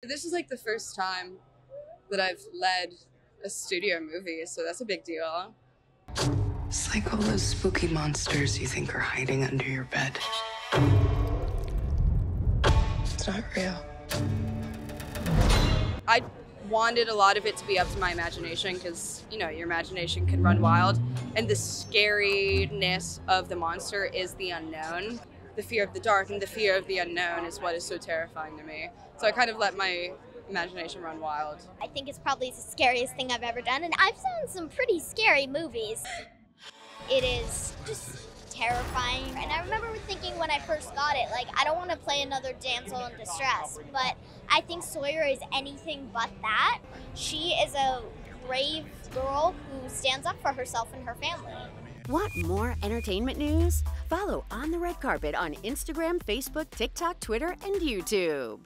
This is like the first time that I've led a studio movie, so that's a big deal. It's like all those spooky monsters you think are hiding under your bed. It's not real. I wanted a lot of it to be up to my imagination because, you know, your imagination can run wild. And the scariness of the monster is the unknown. The fear of the dark and the fear of the unknown is what is so terrifying to me. So I kind of let my imagination run wild. I think it's probably the scariest thing I've ever done, and I've seen some pretty scary movies. It is just terrifying. And I remember thinking when I first got it, like, I don't want to play another damsel in distress, but I think Sawyer is anything but that. She is a brave girl who stands up for herself and her family. Want more entertainment news? Follow On the Red Carpet on Instagram, Facebook, TikTok, Twitter, and YouTube.